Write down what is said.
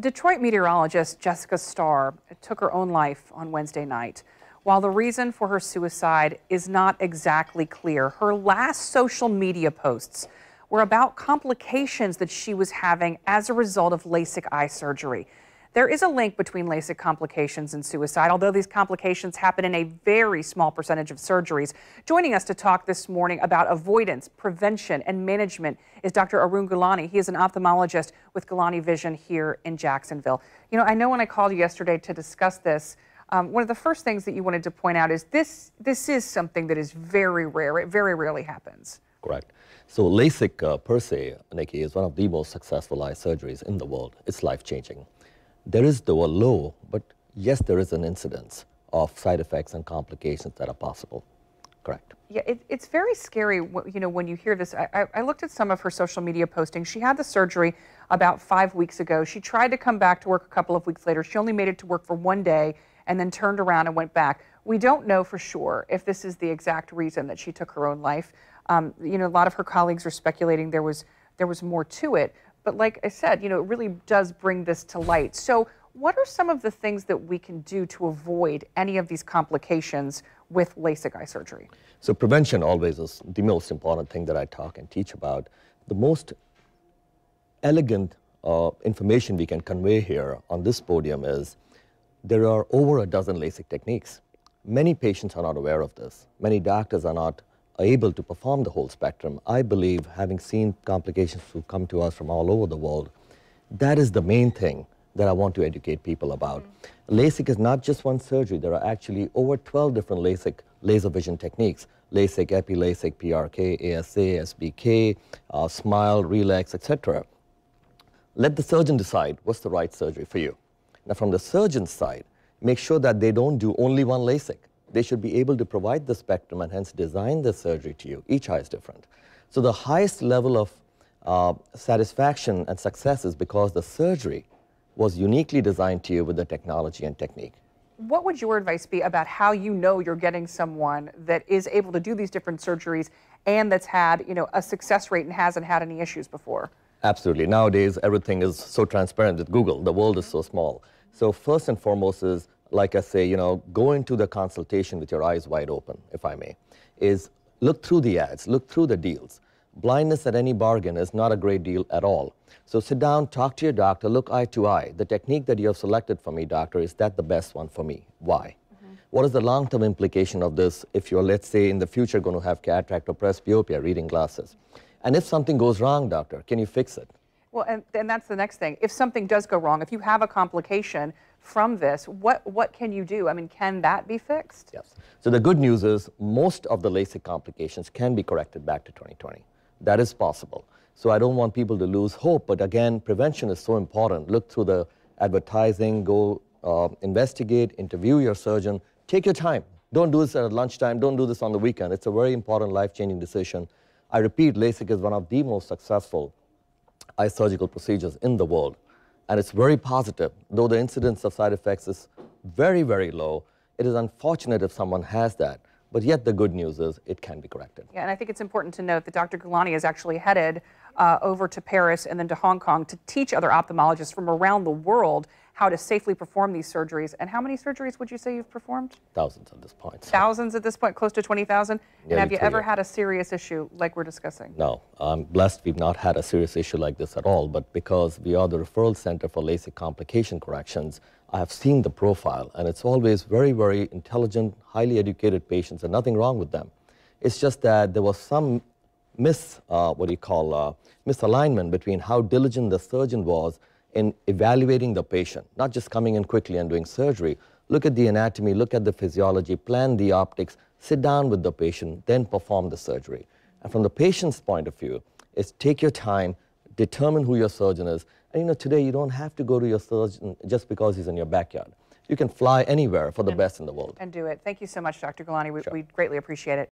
Detroit meteorologist Jessica Starr took her own life on Wednesday night. While the reason for her suicide is not exactly clear, her last social media posts were about complications that she was having as a result of LASIK eye surgery. There is a link between LASIK complications and suicide, although these complications happen in a very small percentage of surgeries. Joining us to talk this morning about avoidance, prevention, and management is Dr. Arun Gulani. He is an ophthalmologist with Gulani Vision here in Jacksonville. You know, I know when I called you yesterday to discuss this, um, one of the first things that you wanted to point out is this, this is something that is very rare. It very rarely happens. Correct. So LASIK uh, per se, Nikki, is one of the most successful eye surgeries in the world. It's life-changing there is a low, but yes, there is an incidence of side effects and complications that are possible. Correct. Yeah, it, it's very scary, you know, when you hear this. I, I, looked at some of her social media postings. She had the surgery about five weeks ago. She tried to come back to work a couple of weeks later. She only made it to work for one day and then turned around and went back. We don't know for sure if this is the exact reason that she took her own life. Um, you know, a lot of her colleagues are speculating there was there was more to it. But like I said, you know, it really does bring this to light. So what are some of the things that we can do to avoid any of these complications with LASIK eye surgery? So prevention always is the most important thing that I talk and teach about. The most elegant uh, information we can convey here on this podium is there are over a dozen LASIK techniques. Many patients are not aware of this. Many doctors are not able to perform the whole spectrum, I believe, having seen complications who come to us from all over the world, that is the main thing that I want to educate people about. LASIK is not just one surgery. There are actually over 12 different LASIK laser vision techniques. LASIK, EPI-LASIK, PRK, ASA, SBK, uh, SMILE, ReLEx, etc. Let the surgeon decide what's the right surgery for you. Now, from the surgeon's side, make sure that they don't do only one LASIK they should be able to provide the spectrum and hence design the surgery to you. Each eye is different. So the highest level of uh, satisfaction and success is because the surgery was uniquely designed to you with the technology and technique. What would your advice be about how you know you're getting someone that is able to do these different surgeries and that's had, you know, a success rate and hasn't had any issues before? Absolutely. Nowadays, everything is so transparent with Google. The world is so small. So first and foremost is like I say, you know, go into the consultation with your eyes wide open, if I may, is look through the ads, look through the deals. Blindness at any bargain is not a great deal at all. So sit down, talk to your doctor, look eye to eye. The technique that you have selected for me, doctor, is that the best one for me? Why? Mm -hmm. What is the long-term implication of this if you're, let's say, in the future going to have cataract or presbyopia, reading glasses? And if something goes wrong, doctor, can you fix it? Well, and, and that's the next thing. If something does go wrong, if you have a complication from this, what, what can you do? I mean, can that be fixed? Yes. So the good news is most of the LASIK complications can be corrected back to 2020. That is possible. So I don't want people to lose hope, but again, prevention is so important. Look through the advertising, go uh, investigate, interview your surgeon, take your time. Don't do this at lunchtime, don't do this on the weekend. It's a very important life-changing decision. I repeat, LASIK is one of the most successful eye surgical procedures in the world. And it's very positive, though the incidence of side effects is very, very low. It is unfortunate if someone has that. But yet the good news is it can be corrected. Yeah, and I think it's important to note that Dr. Gulani is actually headed uh, over to Paris and then to Hong Kong to teach other ophthalmologists from around the world how to safely perform these surgeries. And how many surgeries would you say you've performed? Thousands at this point. Thousands at this point, close to 20,000? And have you ever had a serious issue like we're discussing? No. I'm blessed we've not had a serious issue like this at all. But because we are the referral center for LASIK complication corrections, I have seen the profile. And it's always very, very intelligent, highly educated patients and nothing wrong with them. It's just that there was some mis, uh, what do you call, uh, misalignment between how diligent the surgeon was in evaluating the patient, not just coming in quickly and doing surgery. Look at the anatomy, look at the physiology, plan the optics, sit down with the patient, then perform the surgery. And from the patient's point of view, is take your time, determine who your surgeon is. And you know, today you don't have to go to your surgeon just because he's in your backyard. You can fly anywhere for the and, best in the world. And do it. Thank you so much, Dr. Gulani. We, sure. we greatly appreciate it.